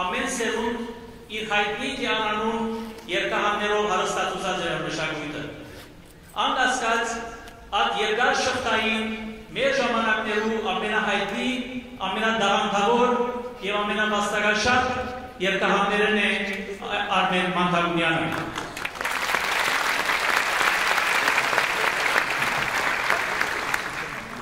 ամեն սերունդ իր հայտնի դիանանուն երկահաններով հարստացուցած է մշակույթը։ Անկասկած այդ երկար շղթային մեր ժամանակներու ամենահայտնի, ամենադաղանթավոր եւ ամենավաստակաշատ երկահաններն է Արմեն Մանթագունյանը։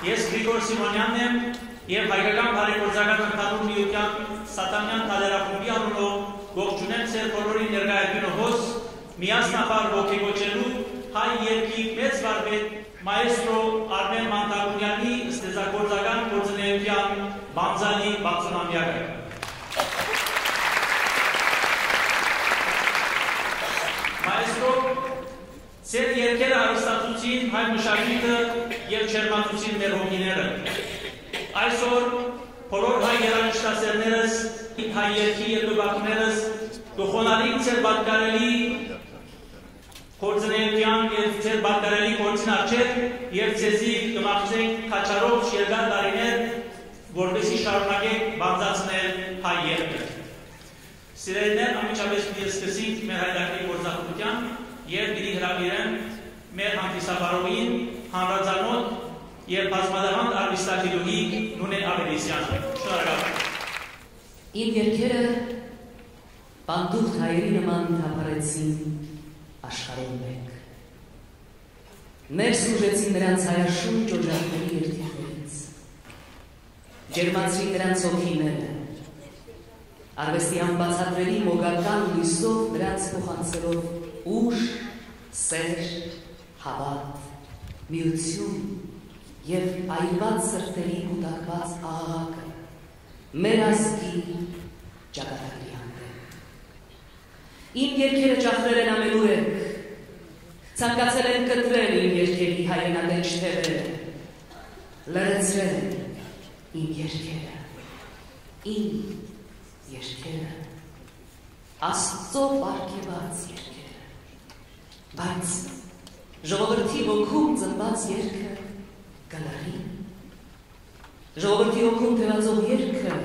Ես Գրիգոր Սիմոնյանն եմ եւ հայկական բարեգործական ընդհանուր միության Սատանյան թալերախումբի անունով ողջունեմ ձեր բոլորի ներկայացնող հոս միասնաբար ողջունելու հայ երկի մեծ վարպետ մայստրո Արմեն Մանտագունյանի ստեզագործական գործունեության բանձանի 60-ամյակը։ Մայստրո Ձեր երկերը հարստացուցին հայ մշակույթը եւ չերմացուցին մեր հոգիները։ Այսօր բոլոր հայ երաժշտասերներս, հայ երկի երկուբակներս գխոնալին ձեր բատկարելի գործնեության եւ ձեր բատկարելի գործին արջեր եւ ձեզի կմաղթենք քաչարով երկար տարիներ, որպեսի շարունակեք բանձացնել հայ երկը։ Սիրելիներ, ամիջապես մի սկսենք մեր հայրակի գործախտության եւ պիտի հրավիրեմ մեր հանդիսավարողին հանրազանոտ եւ բազմադավանդ արվեստագետուհի Նունե Ավելիսյանը։ Շնորհակալ։ Իմ երկերը բանդուխտ հայերի նման թափարեցին աշխարհում մեկ։ Ներս ուժեցին նրանց հայաշուն ճոճակների երթիներից։ Ջերմացրին նրանց հոգիները։ Արվեստի անբացատրելի մոգական լույսով նրանց փոխանցելով ուժ, սեր, հավատ, միություն եւ այլված սրտերի կուտակված աղաղակը մեր ազգի ճակատագրի հանդեպ։ Իմ երկերը ճախրել են ամենուրեք, ցանկացել են կտրել իմ երկերի հայրենադեչ թևերը, լրացրել իմ երկերը, իմ երկերը, աստծո պարգևած երկերը բայց ժողովրդի ոգում ծնված երկը գլարի ժողովրդի ոգում թևածող երկը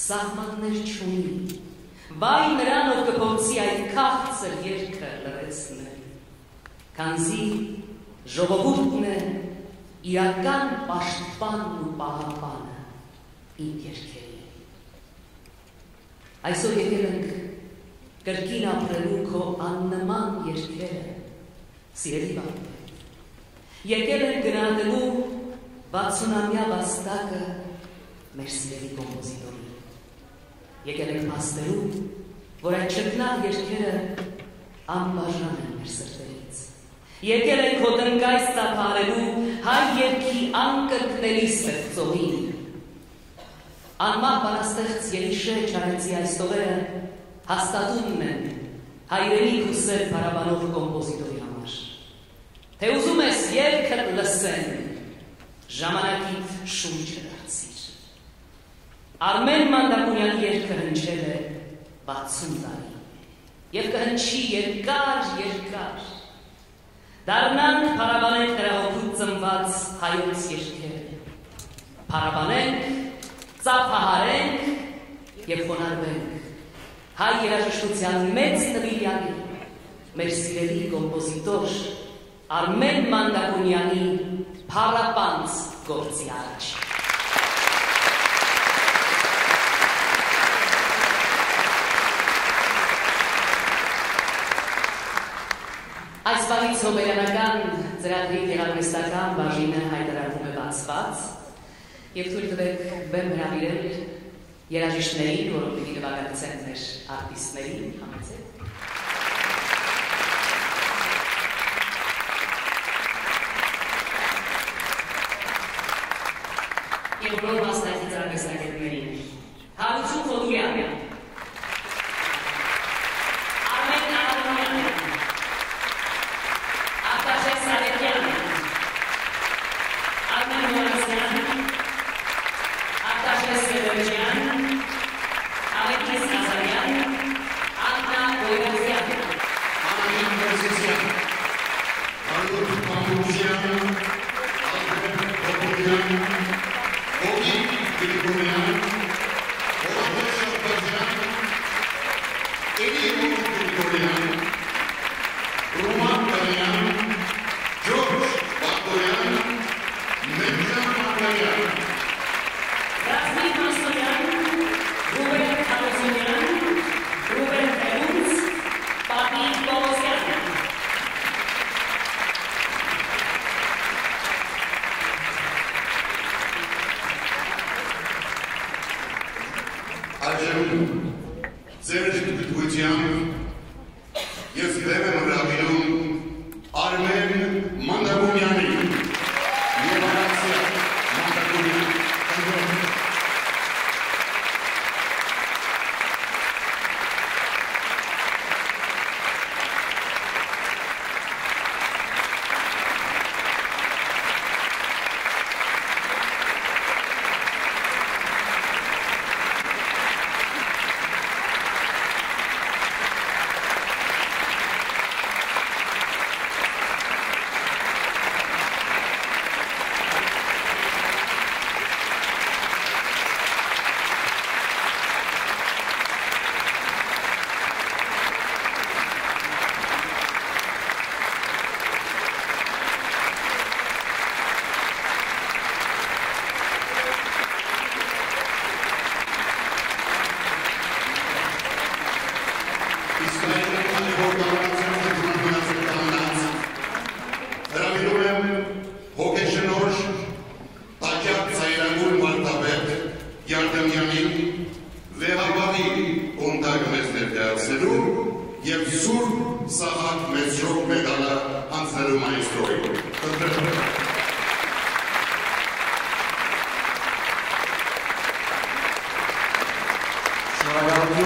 սահմաններ չունի վայ նրան ով կփորձի այդ քաղցր երկը լրացնել քանզի ժողովուրդն է իրական պաշտպանն ու պահապանը իմ երկերի այսօր եկել ենք կրկին ապրելու քո աննման երկերը, սիրելի բան։ Եկել են գնահատելու 60-ամյա վաստակը մեր սիրելի կոմպոզիտորի։ Եկել են հասնելու, որ այդ ճգնալ երկերը անբաժան են մեր սրտերից։ Եկել են քո տնկայս ծափարելու հայ երկի անկրկնելի ստեղծողին։ Անմահ բանաստեղծ Երիշե Չարենցի այս տողերը հաստատումն են հայրենիք ու սեր բարաբանող կոմպոզիտորի Թե ուզում ես երկը լսեն, ժամանակիդ շունչը դարձիր։ Արմեն Մանդակունյանի երկը հնչել է 60 տարի եւ կհնչի երկար երկար։ Դառնանք փարաբանենք նրա հոգուց ծնված հայոց երկերը։ Փարաբանենք, ծափահարենք եւ խոնարհվենք հայ երաժշտության մեծ նվիրյալի, մեր սիրելի կոմպոզիտոր Արմեն Մանդակունյանի փառապանց գործի առաջ։ Այս բանից հոմերանական ծրագրի գեղարվեստական բաժինը հայտարարվում է բացված եւ թույլ տվեք բեմ հրավիրել երաժիշտներին, որոնք պիտի նվագակցեն մեր արտիստներին, համեցեք։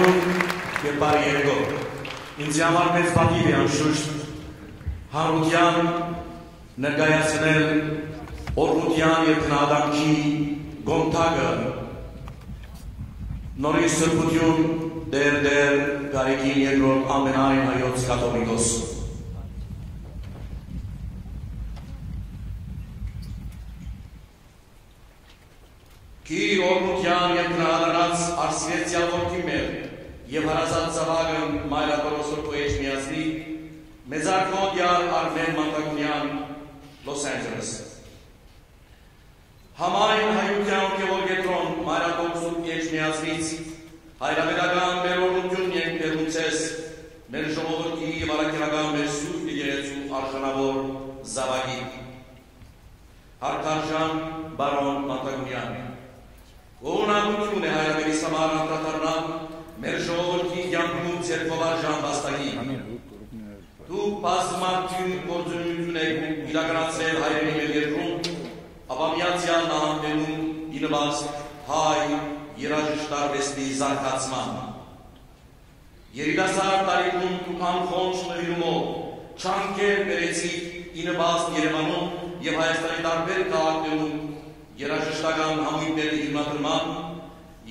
Շնորհակալություն եւ բարի երեկո։ Ինձ համար մեծ պատիվ է անշուշտ հարության ներկայացնել օրգուտյան եւ քնադանքի գոնթագը նորից սրբություն դեր դեր գարիկին երկրորդ ամենայն հայոց կաթողիկոս Կի եւ հարազատ ծավալն մայրապարոսոր պոետ միացնի մեզարկոդյալ Արմեն Մանդակունյան Լոս Անջելես Համայն հայության ոգևոր գետրոն մայրապարոսոր պոետ միացնից հայրավետական մեր օրգուտյուն ենք ներմուծես մեր ժողովրդի եւ արաքելական մեր սուրբ եկեղեցու արժանավոր զավակի Հարկարժան բարոն Մանդակունյան Ողնագություն է հայրավերիս համար անդրադառնալ մեր ժողովրդի կյանքում ցերկովարժան վաստակի։ Դու բազմատյուն գործունեություն եք իրականացրել հայրենի մեր երկրում, ապա միացյալ նահանգներում ինված հայ երաժշտարվեստի զարգացման։ Երիտասարդ տարիքում դու անխոնջ նվիրումով չանկեր բերեցիք ինված Երևանում եւ Հայաստանի տարբեր քաղաքներում երաժշտական համույթների հիմնադրման,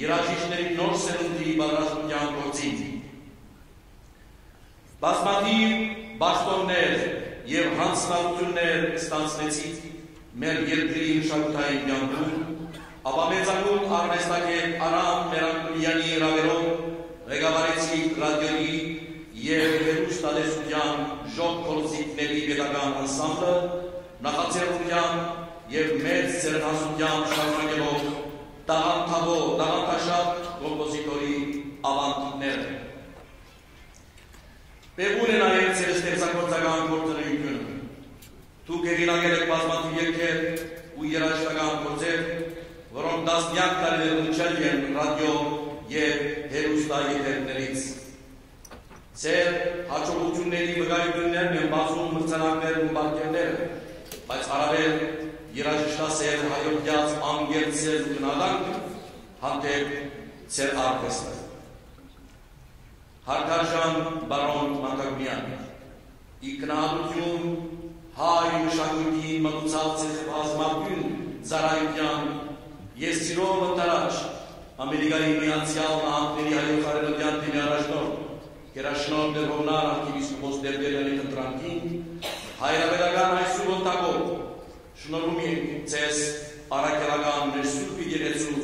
երաժիշտների նոր սերունդի պատրաստության գործին։ Բազմաթիվ բաշտոններ եւ հանձնարարություններ ստանցնեցիք մեր երկրի մշակութային կյանքում, ապա մեծագույն արվեստագետ Արամ Մերանգուլյանի հրավերով ղեկավարեցիք ռադիոյի եւ հերոստատեսության ժող կորզիկների պետական անսամբլը նախաձեռնության եւ մեծ ծերնասության շարունակելով տաղանդավոր, տաղանդաշատ կոմպոզիտորի ավանդները։ Պեղուն է նաև ծեր ստեղծագործական գործունեությունը։ Դուք հեղինակել եք բազմաթիվ երգեր ու երաժշտական գործեր, որոնք տասնյակ տարիներ ունչել են ռադիո եւ հերոստայեթերներից։ Ձեր հաջողությունների վկայություններն են բազում մրցանակներն ու բարգերները, բայց առավել երաժշտասեր հայոց անգերցել ու գնալանք հանդեպ ծեր արվեստը։ Հարկարժան բարոն Մանդագումյան, իգնալություն հայ մշակույթի մտուցած ծեր բազմատյուն ծարայության ես ծիրով ընտարաջ Ամերիկայի միացյալ նահանգների հայոց արելոդյան թիմի առաջնորդ Գերաշնոր դերհոնար արկիվիսկոպոս դերդերյանի ընտրանքին հայրավերական այսու ոտակով շնորհում ենք ձեզ արաքելական մեր սուրբ եկեղեցու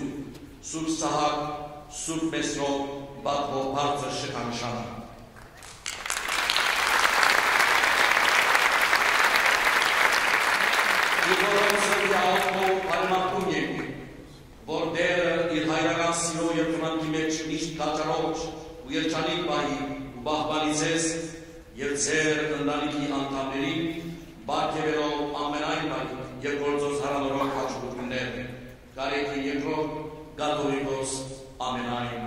սուրբ Սահակ սուրբ Մեսրոպ բաթվող բարձր շքանշանը որ դերը իր հայրական սիրո և կնանքի մեջ միշտ կաճարոջ ու երջանիկ բահի ու բահբանի ձեզ և ձեր ընտանիքի անդամներին բարգևելով ամենայն բանի եւ գործոս հարանորոք հաջողություններ, կարեկին երկրորդ գաթողիկոս ամենայն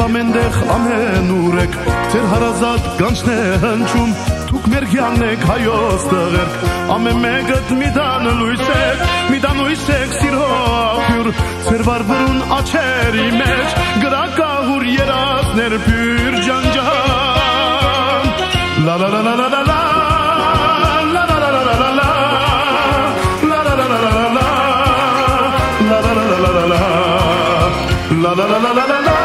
Եվ ամենդեղ ամենուր եք, ձեր հարազատ գանչն է հնչում, դուք մեր գյանն եք հայոց տղերք, ամեն մեկըդ մի դան լույս եք, մի դան լույս եք սիրո ապյուր, ձեր վարվրուն աչերի մեջ, գրակահուր երազներ պյուր ջանջան, լա լա լա լա լա լա լա la la la la la la la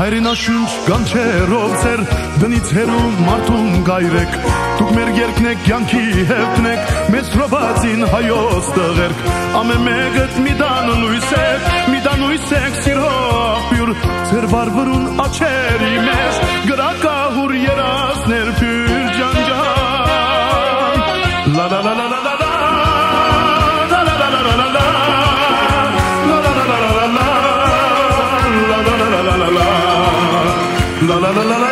Հայրենաշունչ գանչերով ձեր դնից հերու մարդուն գայրեք Դուք մեր երկն եք, կյանքի հերթն եք, մեզ ռոբացին հայոց տղերք, ամեն մեկըդ մի դան լույս եք, մի դան լույս եք սիրով պյուր, ձեր վարվրուն աչերի մեզ, գրակահուր երասներ պյուր ջանջան, լա լա լա լա լա լա la la la la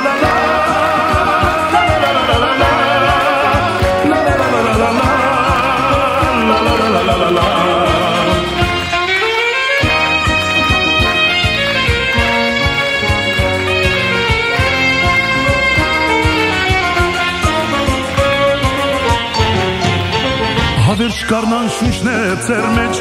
Հավերժ կարնան շունչն է ծեր մեջ,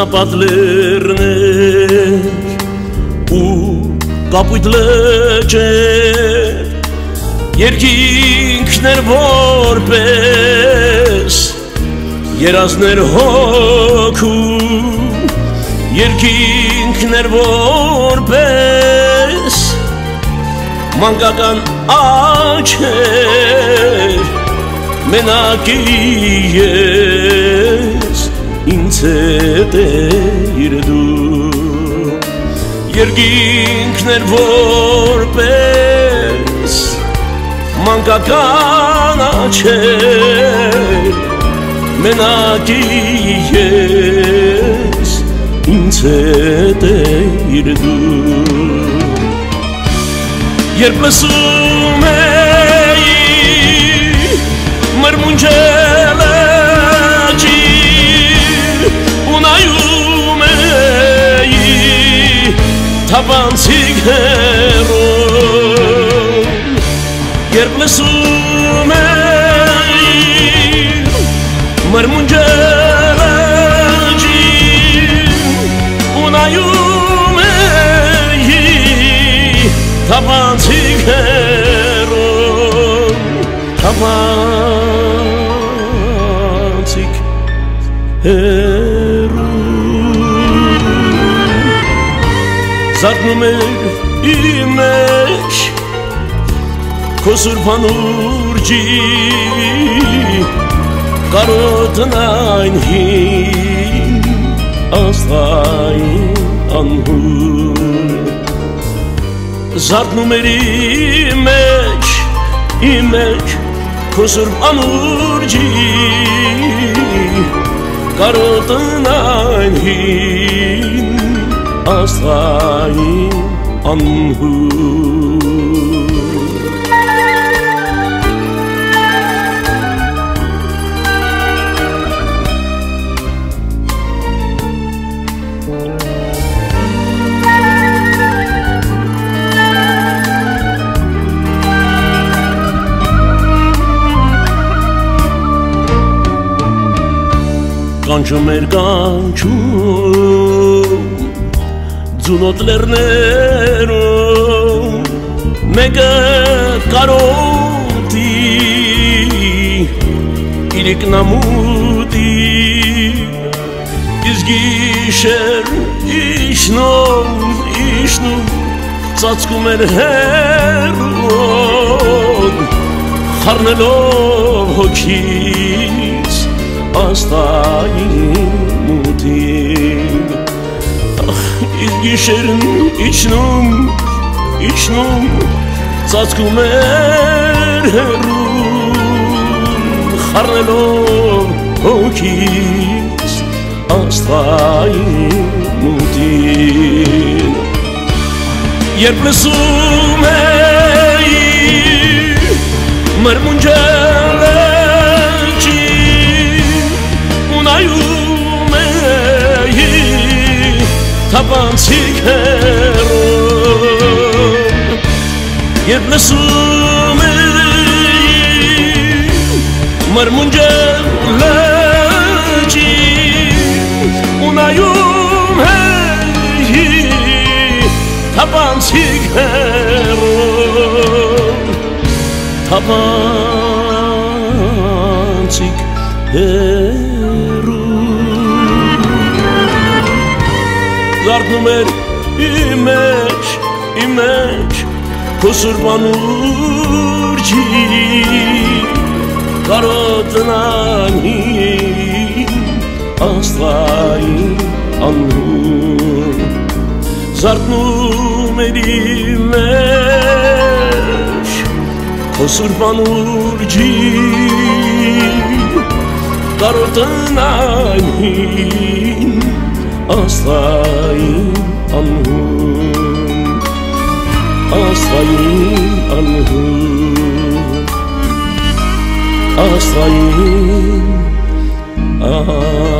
Ջնապատ լերներ ու կապույտ լճեր երկինքներ որպես երազներ հոգու երկինքներ որպես մանկական աչեր մենակի ես ինձ հետ էիր դու Երգինքներ որպես մանկական աչեր մենակի ես ինձ հետ էիր դու Երբ լսում էի մրմունջել աջի թավանցիկ հերոն Երբ լսում էի մրմունջել աջի ունայում էի թավանցիկ հերոն թավանցիկ Զարդնում էր իմ մեջ Քո սուրբան ուրջի Կարոտն այն հին Աստղային անհուն Զարդնում էր իմ մեջ Աստղային անհուն կանչում էր կանչում ձունոտ լերներում մեկը կարոտի իրիկնամուտի իսկ գիշեր իշնում իշնում ծածկում էր հերոն խառնելով հոգից աստային մութին ախ իր գիշերն իջնում իջնում ծածկում էր հերուն խառնելով հոգից աստային մութին երբ լսում էի մրմունջել նայում թապանցիկ հերում Երբ լսում էի մրմունջև լջի Ունայում հեի թապանցիկ հերում Թապանցիկ հերում դառնում էր իմ մեջ, իմ մեջ Քոսուրբանուրջի կարոտնանի աստվային անուն Զարդնում էր իմ մեջ Քոսուրբանուրջի կարոտնանի Աստղային անհուն Աստղային անհուն Աստղային անհուն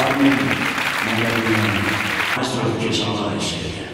Amin. Mənim Həsrət Cəsalayı Seyyid.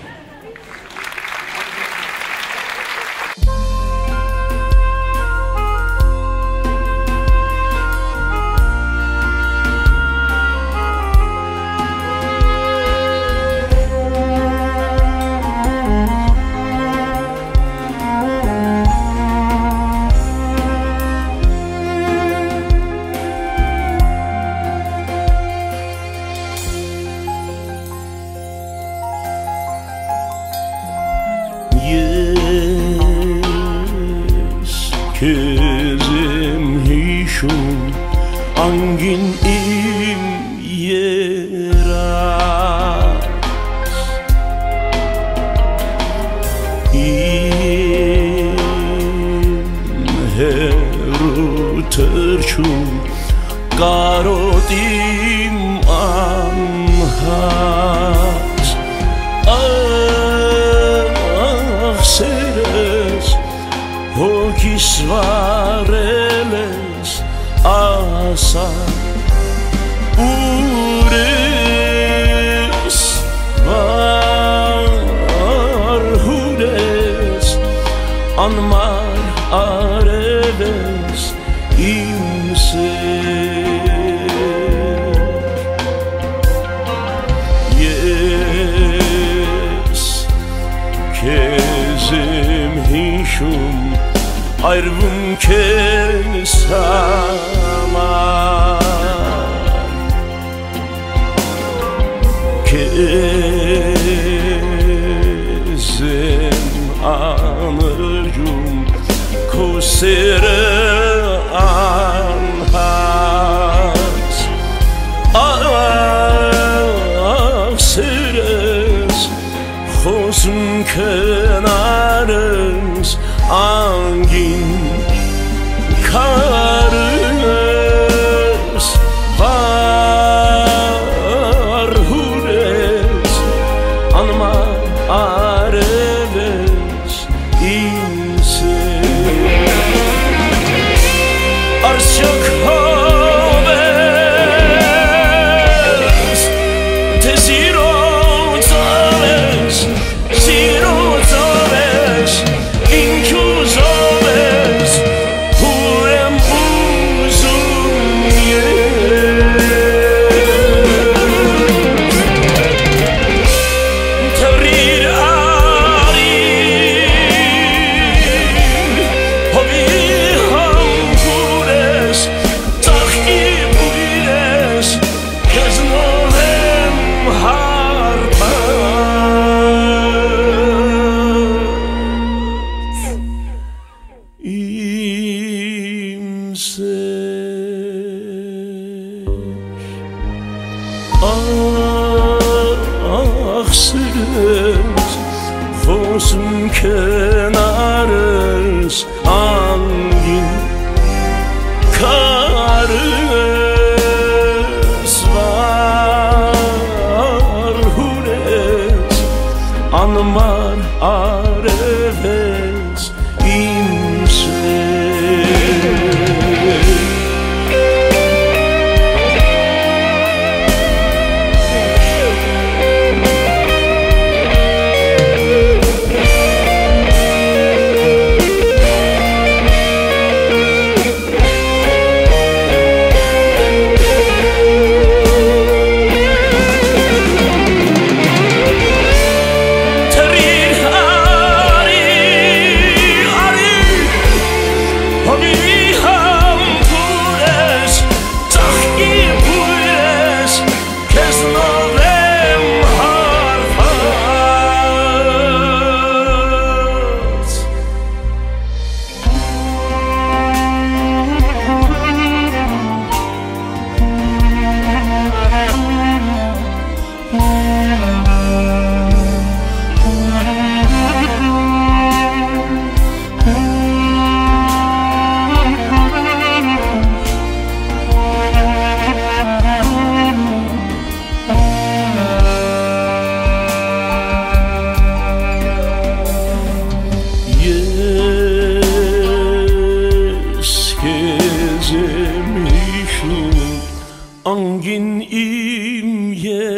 անգին իմ երաս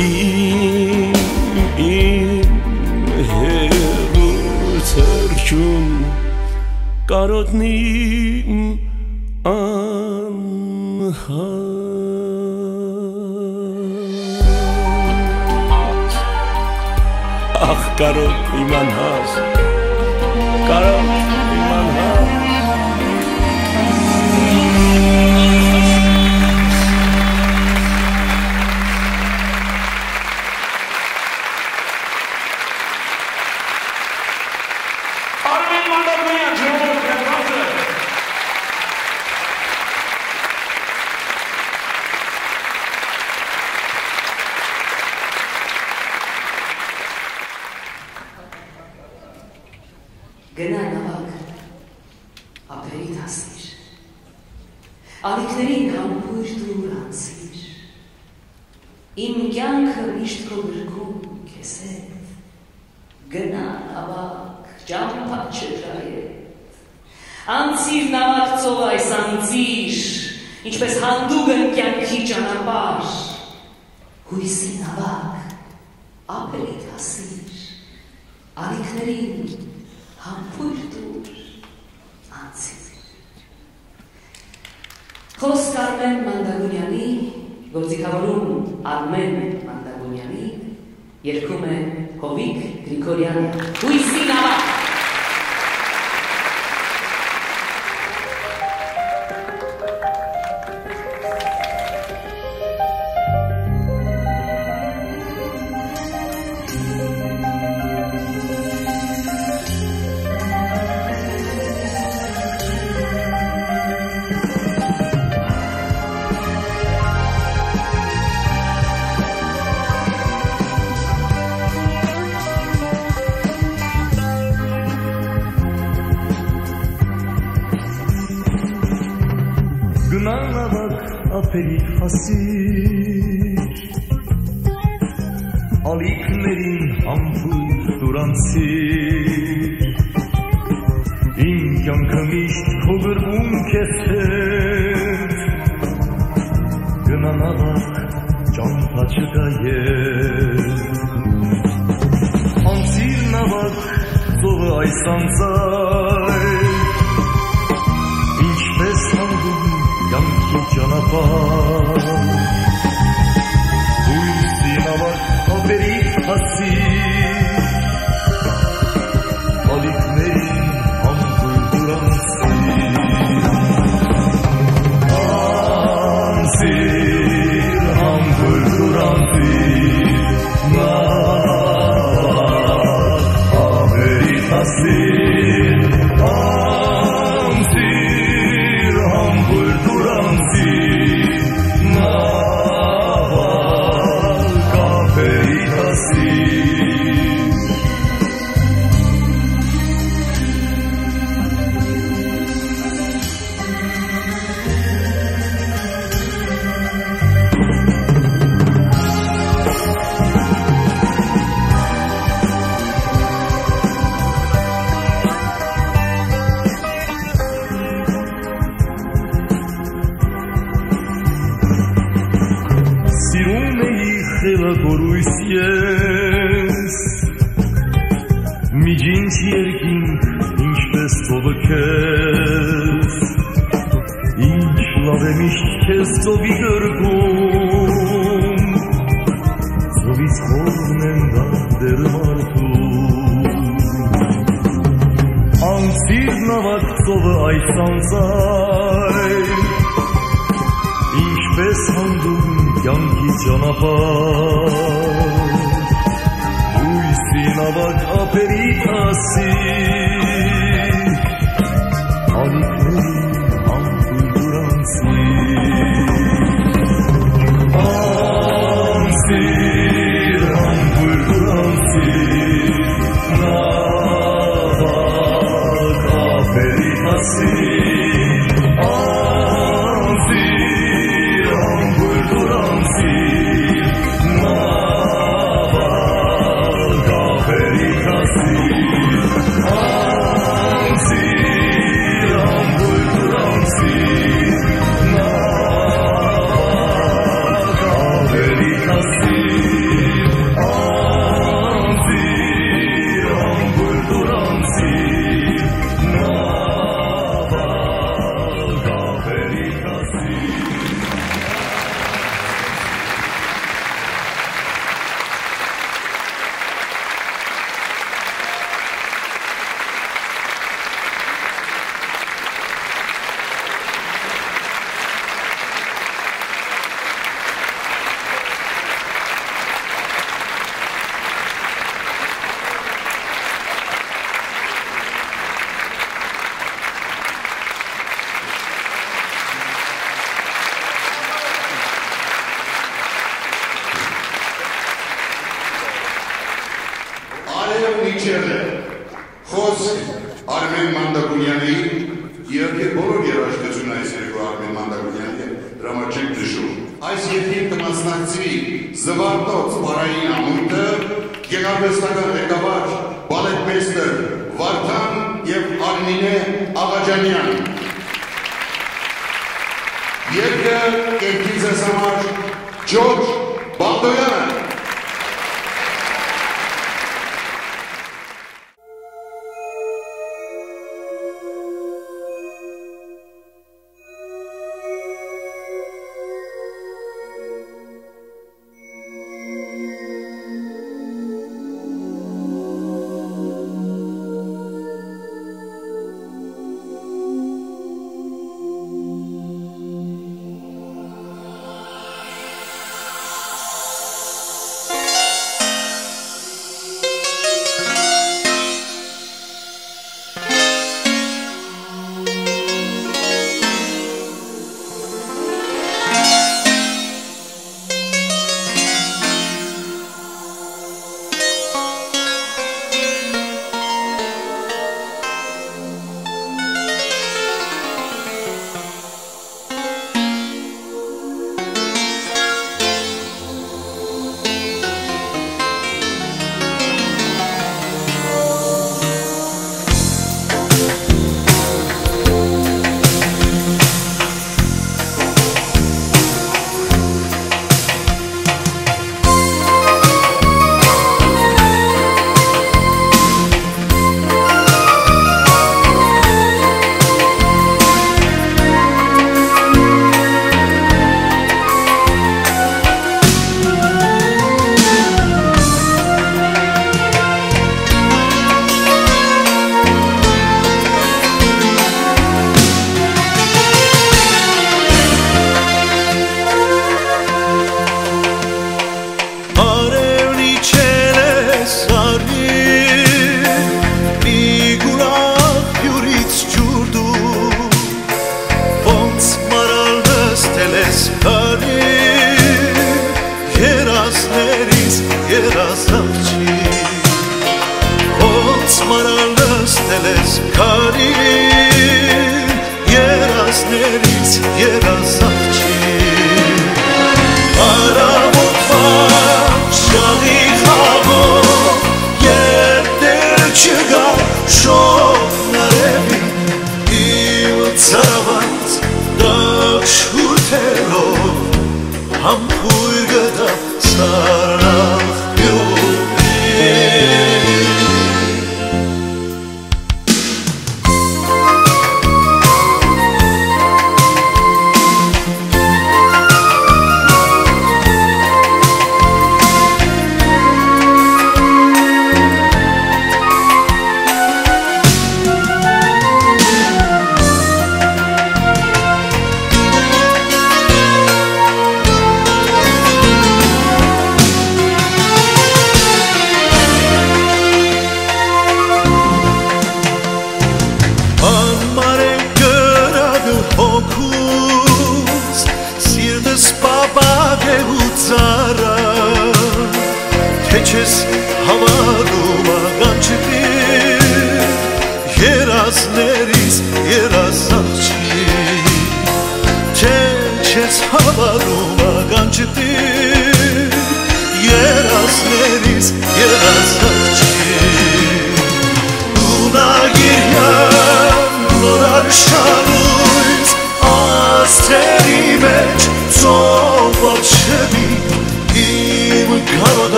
իմ իմ հեղուր ծերջում կարոտնիմ անհաս ախ կարոտ իմ անհաս կարոտ Einsam sein. Ich fest an du, Janki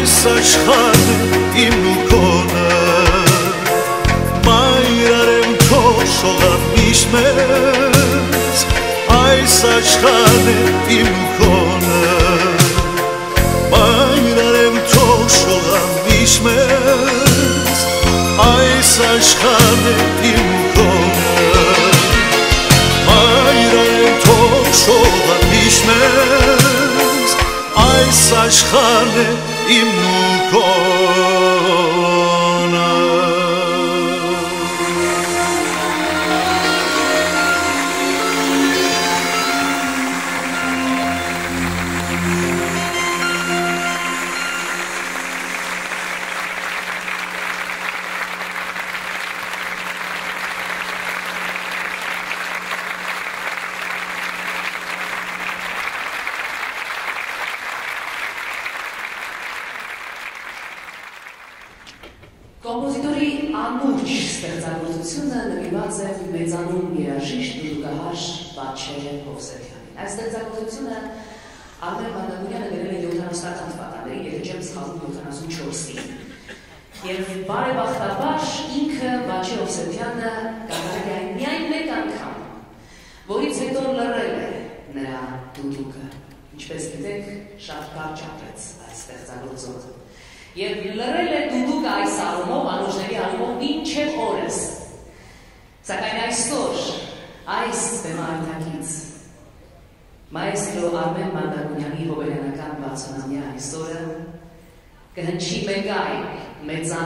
այս աշխարհը իմ կոնը մայրարեմ քո շողավ միշմես այս աշխարհը իմ կոնը մայրարեմ քո շողավ միշմես այս աշխարհը իմ կոնը մայրարեմ քո շողավ միշմես այս աշխարհը im nu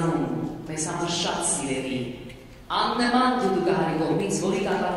Երևանում մեզ համար շատ սիրելի աննման դուդուգահարի կողմից որի կապա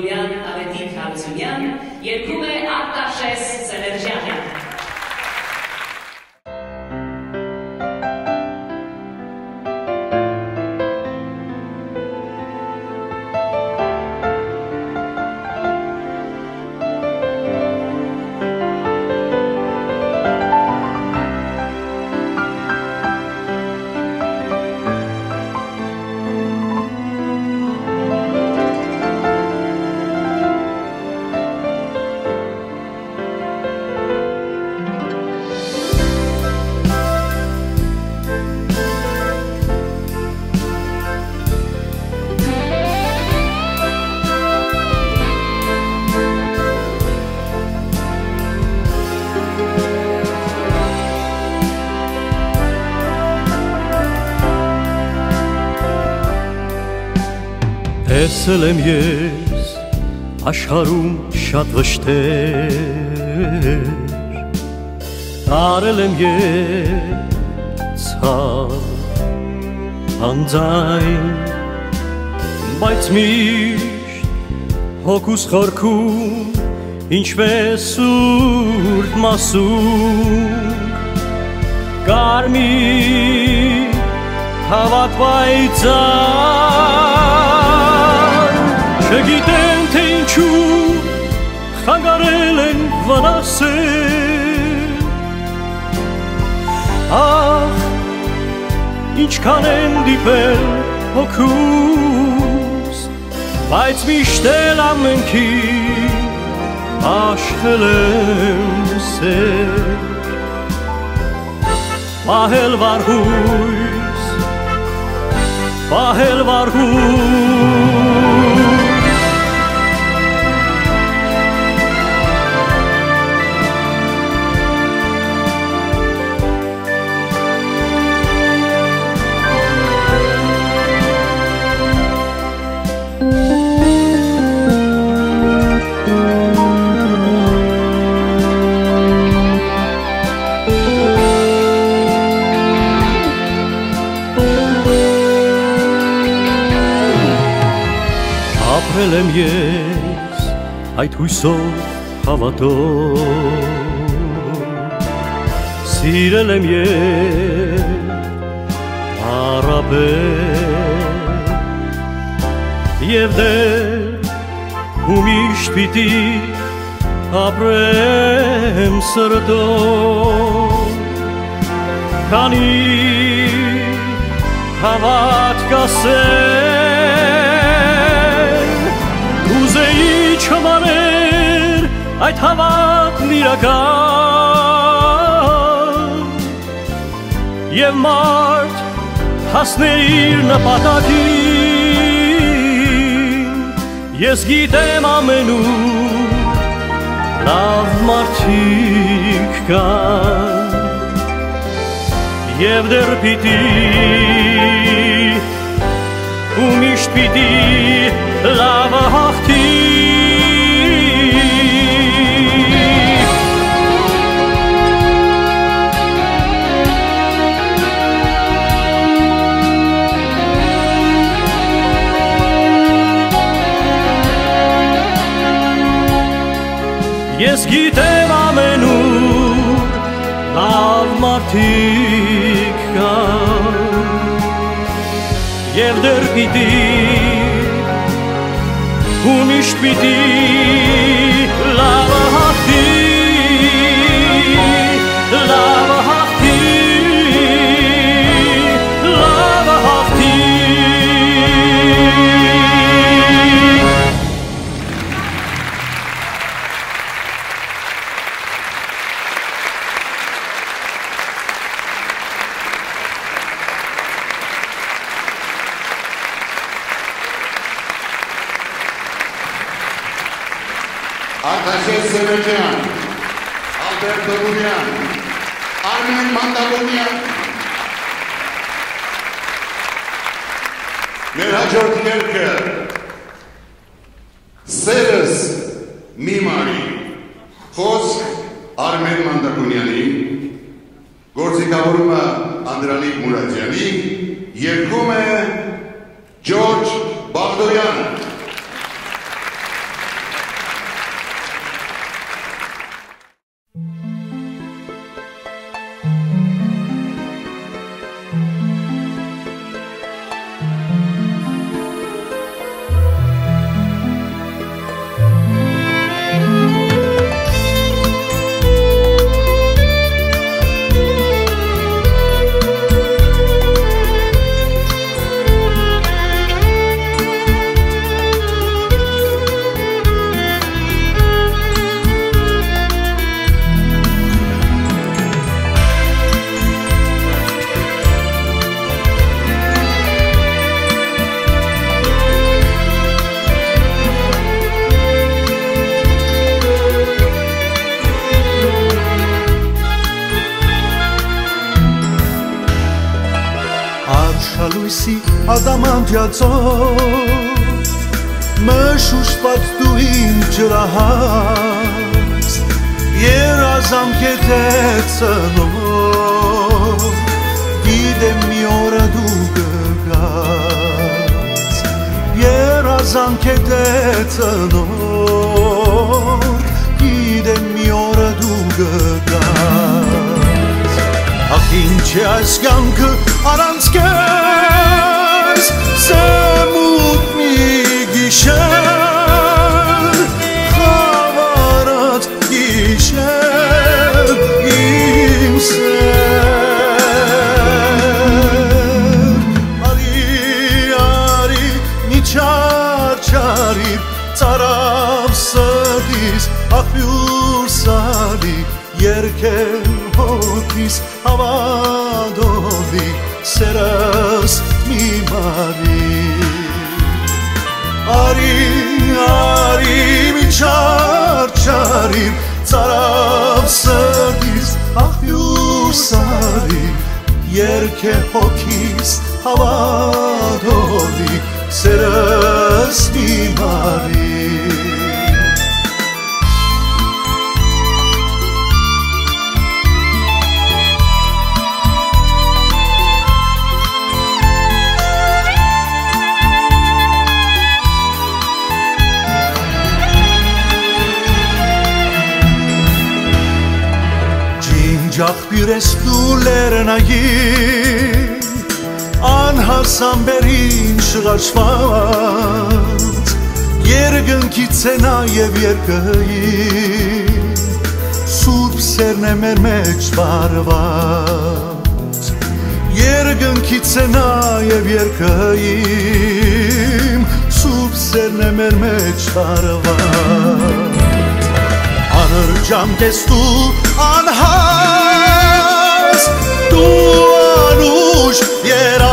Ալբերտ Բլգուրյան, Ավետիք Հարությունյան, երկում է Արտաշես Սելերջյանը։ Տեսել եմ ես աշխարում շատ վշտեր Տարել եմ ես ցավ անձայն Բայց միշտ հոգուս խորքում ինչպես սուրտ մասում Կարմիր հավատ պայծառ Չգիտեմ թե ինչու խանգարել են վնասել Ախ ինչքան են դիպել հոգուս Բայց միշտ էլ ամենքին աշխել եմ սեր Պահել վարհույս Պահել վարհույս ապրել եմ ես այդ հույսով հավատով սիրել եմ ես առապել եւ դեր ու միշտ պիտի ապրեմ սրտով քանի հավատ կասեն Կուզեի չմաներ այդ հավատն իրական Եվ մարդ հասներ իր նպատակին Ես գիտեմ ամենու լավ մարդիկ կան Եվ դեռ պիտի ու միշտ պիտի լավը հաղթի Ես գիտեմ ամենուր լավ մարդիկ կան Եվ դեռ պիտի ու միշտ պիտի ադամանդյա ծով Մշուշված դու իմ ջրահաս Երազամ կետեցնով Գիտեմ մի օրը դու կգաս Երազամ կետեցնով Գիտեմ մի օրը դու կգաս Ախ ինչ է այս կյանքը առանց քեզ ქემოთის ავადობი სერას მიმარი. არი არი მიჩარჩარი წარავსერდის ახიუსარი ერქე ჰოქის ავადობი სერას მიმარი. Երկե հոգիս հավադովի Սերս մի մարի Ջախպիր ես դու լերնայի անհասամբերին շղաչված Երգնքից է նաև երկրի Սուրբ սերն է մեր մեջ վարված Երգնքից է նաև երկրի Սուրբ սերն է մեր մեջ վարված Անրջամ կես դու անհաս tu anuș era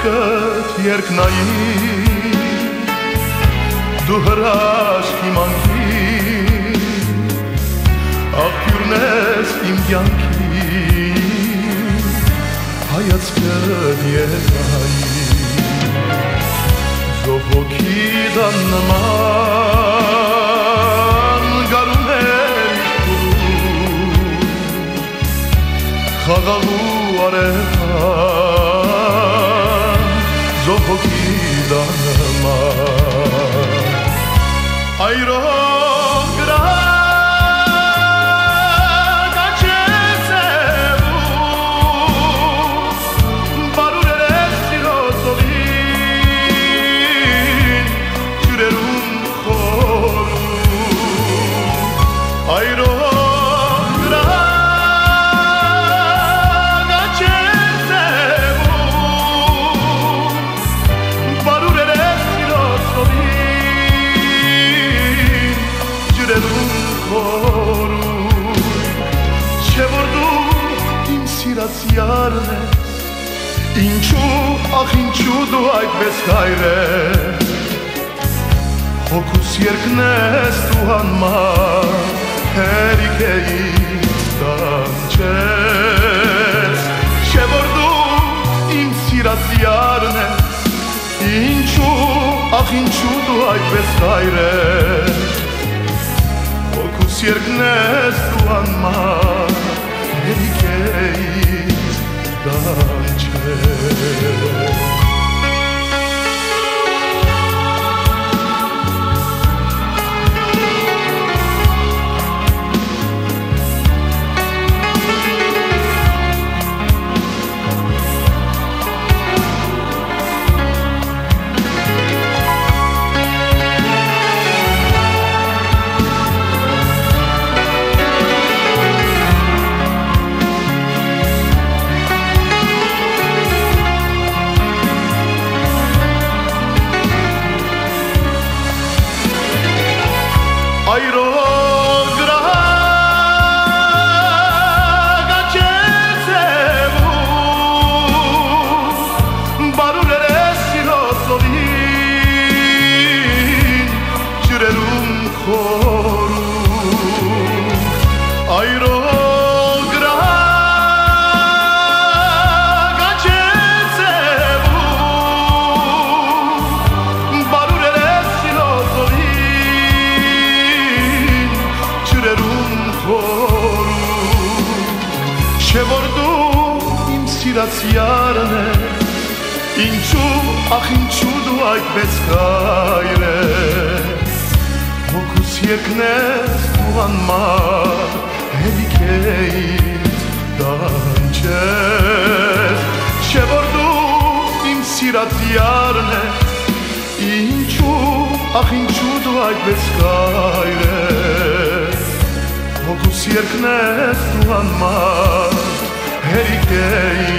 հայացքդ երկնային դու հրաշքի մանքի աղբյուրն ես իմ կյանքի հայացքդ երկնային զոհոքի դան նման գարուն էր խաղաղու արևան սիրացյալն ես Ինչու, ախ ինչու դու այդպես հայր ես Հոգուս երկնես դու հանմար Հերիք էի կանչես Չէ որ դու իմ սիրացյալն ես Ինչու, ախ ինչու դու այդպես հայր ես Հոգուս երկնես դու անմար Հերիք էի kaçır ես յարն է ինչու ախ ինչու դու այդպես կայրես հոգուս եկնես ուղանմար հելիքեից դանչես չէ որ դու իմ սիրած յարն ես ինչու ախ ինչու դու այդպես կայրես հոգուս երկնես դու անմար herkes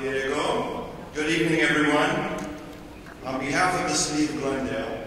Diego. Good evening, everyone. On behalf of the city of Glendale,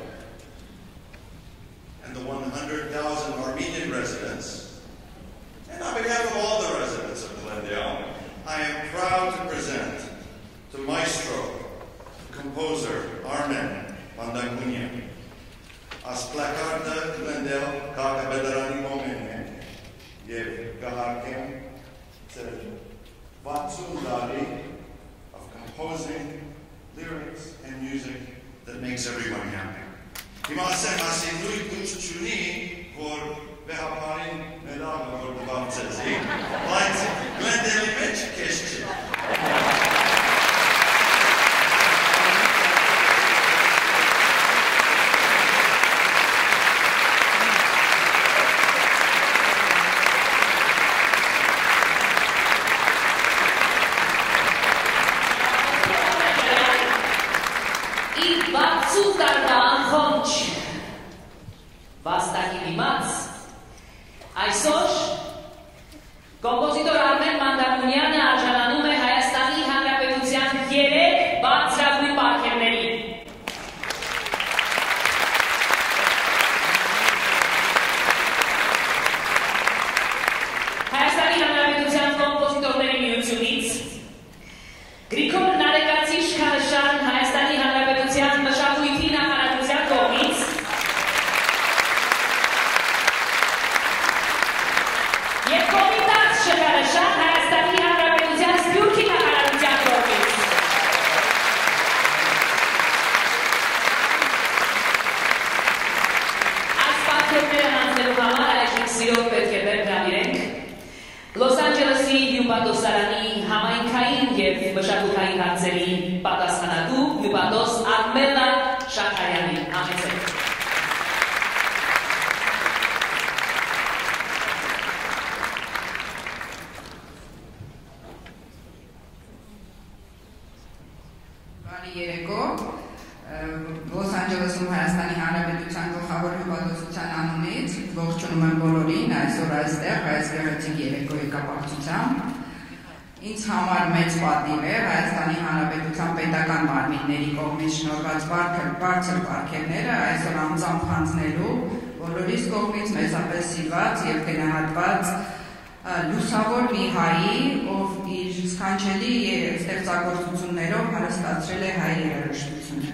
լուսավոր մի հայի, ով իր սքանչելի ստեղծագործություններով հարստացրել է հայ երաժշտությունը։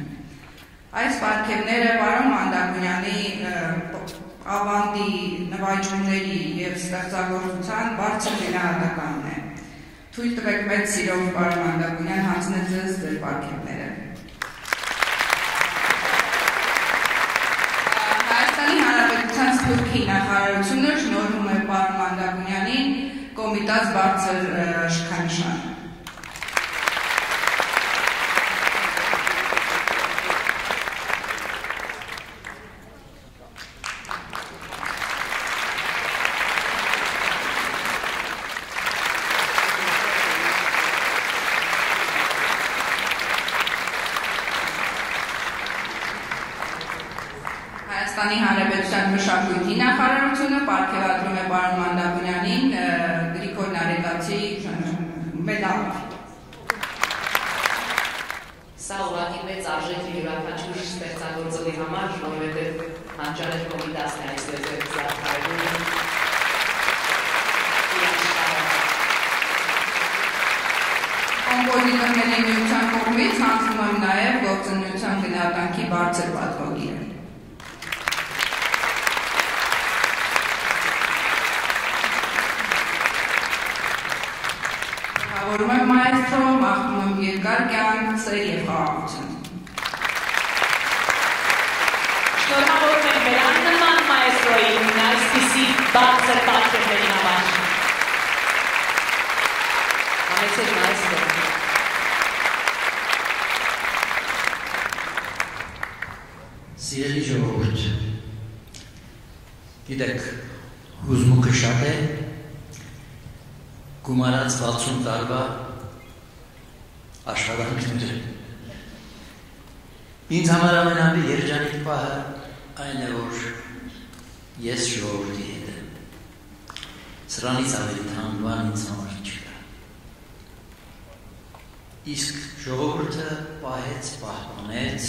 Այս պարգևները պարոն Մանդակունյանի ավանդի նվաճումների եւ ստեղծագործության բարձր գնահատականն է։ Թույլ տվեք մեծ սիրով պարոն Մանդակունյան հանձնել ձեզ ձեր պարգևները։ Հայաստանի Հանրապետության Սփյուռքի նախարարությունը կոմիտաց բարձր շքանշան։ Հայաստանի Հանրապետության մշակույթի նախարարությունը ապարգևատրում է պարոն Մանդակունյանին Գրիգոր Նարեկացի մեդալով։ Սա ուղղակի մեծ արժեք է յուրաքանչյուր ստեղծագործողի համար, որովհետև հանճարել կոմիտասն է այս ձեզ արդարելու Կոմպոզիտորների միության կողմից հանձնում եմ նաև գործունեության գնահատանքի բարձր պատվոգիրը։ Շնորհավորում եմ մայստրո, մաղթում եմ երկար կյանք, սեր եւ խաղաղություն։ Շնորհավորում եմ Բերան նման մայստրոին այսպիսի բարձր պատկերների համար։ Համեցեք մայստրո։ Սիրելի ժողովուրդ, գիտեք, հուզմունքը շատ է, գումարած 60 տարվա աշխատանքները։ Ինձ համար ամենավի երջանիկ պահը այն է, որ ես ժողովրդի հետ եմ։ Սրանից ավելի թանվան ինձ համար չկա։ Իսկ ժողովուրդը պահեց, պահպանեց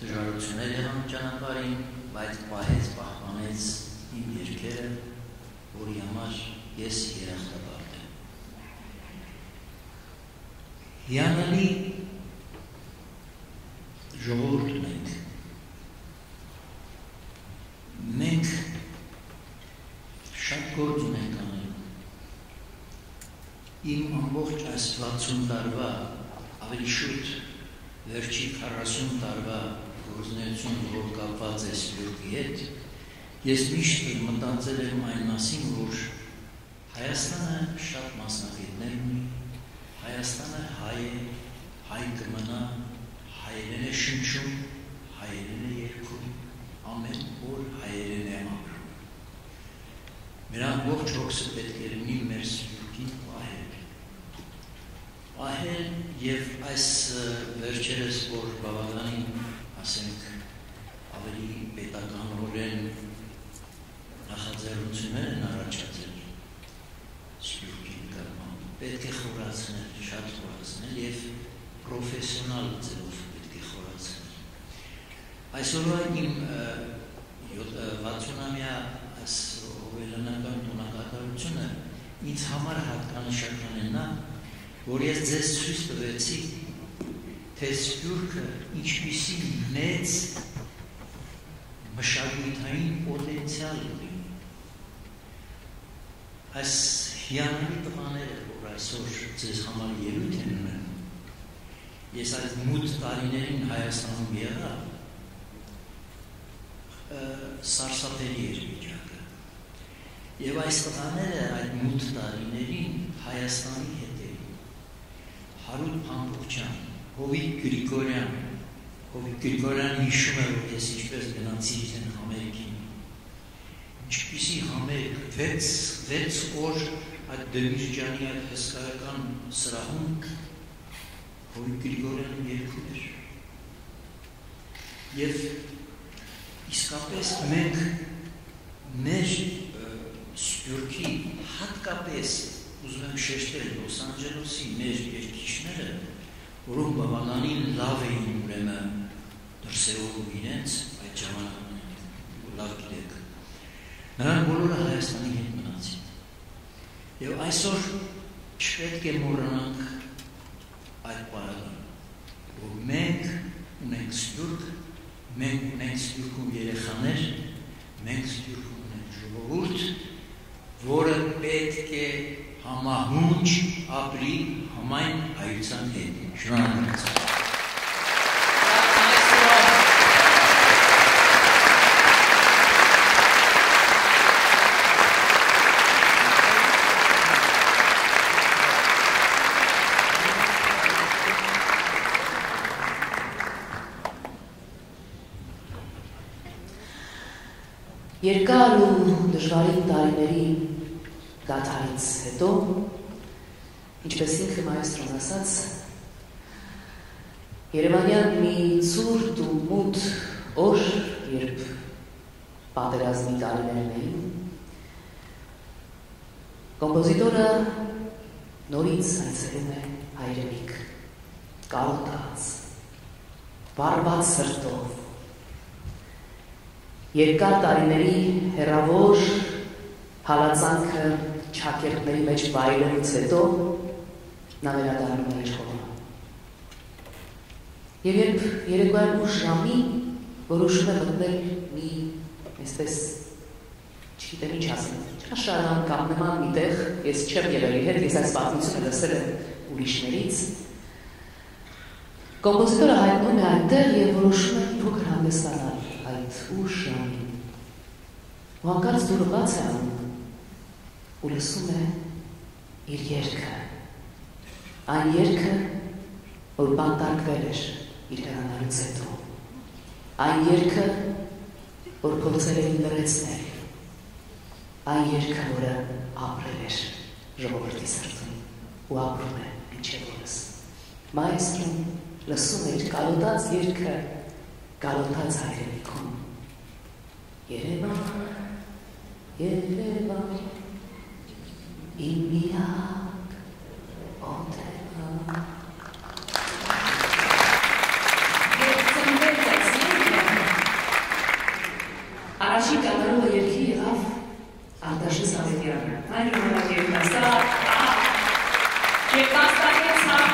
դժվարություններ եղան ճանապարհին, բայց պահեց, պահպանեց իմ երկերը, որի համար ես երախտապարտ եմ։ Հիանալի ժողովուրդն ենք։ Մենք շատ գործ ունենք անելու։ Իմ ամբողջ այս 60 տարվա ավելի շուտ վերջի 40 տարվա գործունեություն, որ կապված է սպյուրքի հետ, ես միշտ մտածել եմ այն մասին, որ Հայաստանը շատ մասնագետներ ունի, Հայաստանը հայ է, հայ կմնա, հայերեն է շնչում, հայերեն է երկում, ամեն օր հայերեն է Մեր ամբողջ հոգսը պետք է լինի մեր սյուրքին պահել։ Պահել և այս վերջերս, որ բավականին, ասենք, ավելի պետականորեն նախաձեռնություններ են առաջացել սպյուրքի նկարման, պետք է խորացնել, շատ խորացնել և պրոֆեսիոնալ ձևով պետք է խորացնել։ Այսօրվա իմ 60-ամյա այս հովելանական տունակատարությունը ինձ համար հատկանշական է նա, որ ես ձեզ ցույց տվեցի, թե սպյուրքը ինչպիսի մեծ մշակույթային պոտենցիալ ունի այս հիանալի տղաները, որ այսօր ձեզ համար ելույթ են ունենում, ես այդ մութ տարիներին Հայաստանում եղա, սարսափելի էր վիճակը։ Եվ այս տղաները այդ մութ տարիներին Հայաստանի հետ էին։ Հարութ Փամփուխյան, Հովիկ Գրիգորյան, Հովիկ Գրիգորյանը հիշում է, որ ես ինչպես գնացի իրեն համերգին։ Ինչպիսի համերգ 6 6 օր այդ Դեմիրճյանի այդ հսկայական սրահում Հովիկ Գրիգորյանը երգում էր։ Եվ իսկապես մենք մեր Սփյուռքի հատկապես ուզում եմ շեշտել Լոս Անջելեսի մեր երկիչները, որոնք բավականին լավ էին ուրեմն դրսևորում իրենց այդ ժամանակ լավ գիտեք։ Նրանք բոլորը Հայաստանի հետ մնացին։ Եվ այսօր չպետք է մոռանանք այդ բառը, որ մենք ունենք սպյուրք, մենք ունենք սպյուրքում երեխաներ, մենք սպյուրքում ունենք ժողովուրդ, որը պետք է համահունչ ապրի համայն հայության հետ։ Շնորհակալություն։ Երկար ու դժվարին տարիների դաթարից հետո, ինչպես ինքը մայստրոն ասաց, Երևանյան մի ցուրտ ու մութ օր, երբ պատերազմի տարիներն էին, կոմպոզիտորը նորից այցելում է հայրենիք, կարոտած, վարված սրտով, երկար տարիների հերավոր հալածանքը ճակերտների մեջ վայրելուց հետո նա վերադառնում է իշխողը։ Եվ երբ երեկոյան ուշ ժամի որոշում է մտնել մի, այսպես, չգիտեմ ինչ ասեմ, ճաշարան կամ նման մի տեղ, ես չեմ եղել հետ, ես այս պատմությունը լսել եմ ուրիշներից, կոմպոզիտորը հայտնում է այնտեղ եւ որոշում է փոքր հանդեսանալ այդ ուշ ժամին։ Ու հանկարծ դուրը բաց է անում ու լսում է իր երկը։ Այն երկը, որ բանտարկվել էր իր հեռանալուց հետո։ Այն երկը, որ փորձել է լրացնել։ Այն երկը, որը ապրել էր ժողովրդի սրտում ու ապրում է մինչև օրս։ Մայստրոն լսում է իր կալոտած երկը կալոտած հայրենիքում։ Երևան, Երևան, իմ միակ օտևան։ Առաջին կատարողը երկի եղավ Արտաշես Ավետյանը։ Այն ժամանակ երիտասա եւ կաստակեց համայն աշխարհի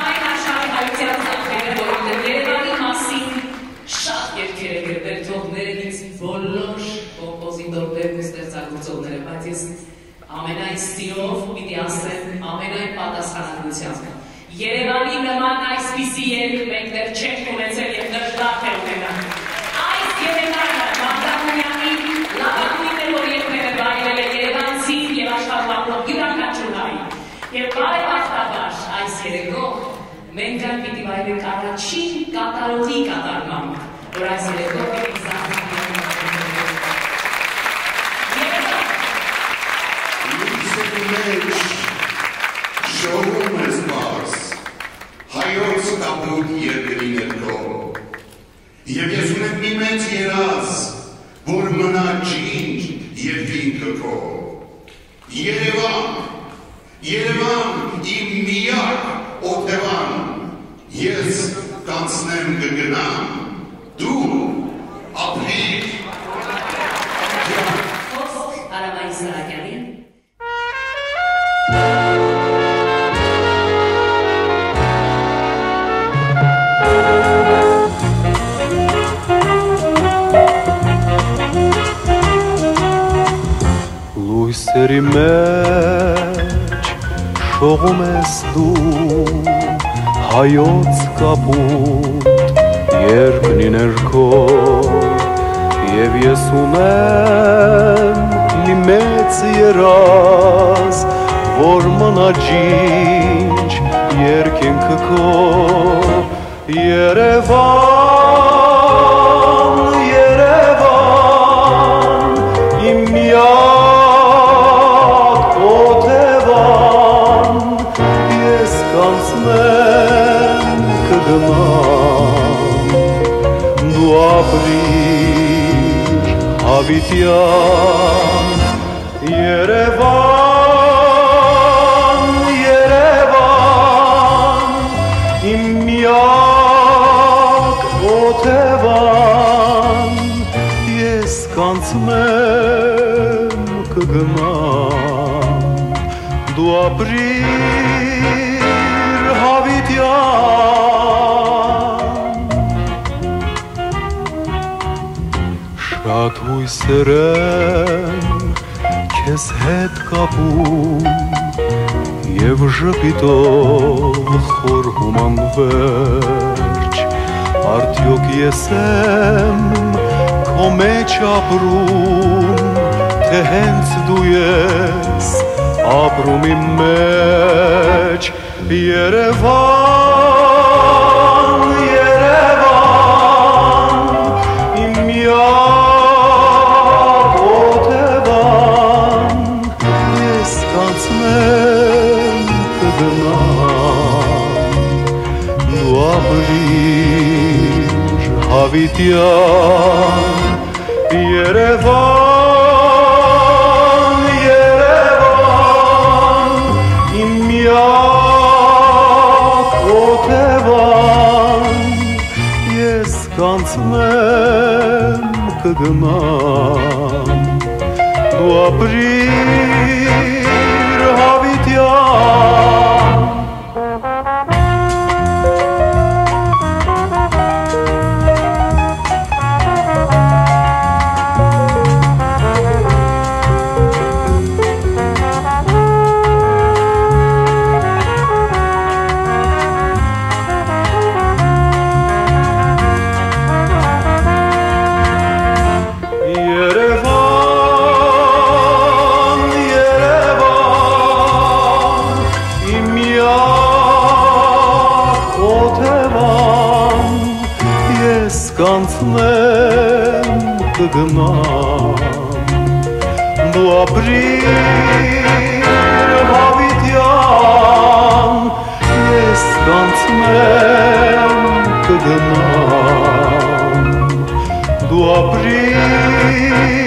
ամենայն սիրով պիտի ասեմ ամենայն պատասխանատվությամբ։ Երևանի նման այսպիսի երկ մենք դեռ չենք ունեցել եւ դժվար է ունենալ։ Այս Երևանը Մարտամունյանի լավագույնն է, որ երբևէ վայելել է Երևանցի եւ աշխարհապրող յուրաքանչյուր հայ։ Եվ բարեբախտաբար այս երեկո մենք այն պիտի վայելենք առաջին կատարողի կատարմամբ, որ այս երեկո պիտի մեծ երազ, որ մնա ճինչ երկրին կքո։ Երևան, Երևան իմ միակ օթևան, ես կանցնեմ կգնամ, դու շողում ես դու հայոց կապուտ երկնի ներքո եւ ես ունեմ մի մեծ երազ որ մնա ջինջ երկինքը քո Երևան ապրիր հավիտյան Երևան Երևան իմ միակ օթևան ես կանցնեմ կգնամ դու ապրիր շատ հույսեր եմ քեզ հետ կապում եւ ժպիտով խորհում անվերջ արդյոք ես եմ քո մեջ ապրում թե հենց դու ես ապրում իմ մեջ Երևան հավիտյան Երևան Երևան իմ միակ օթևան ես կանցնեմ կգնամ կանցնեմ կգնամ, դու ապրիր հավիտյան, ես կանցնեմ կգնամ, դու ապրիր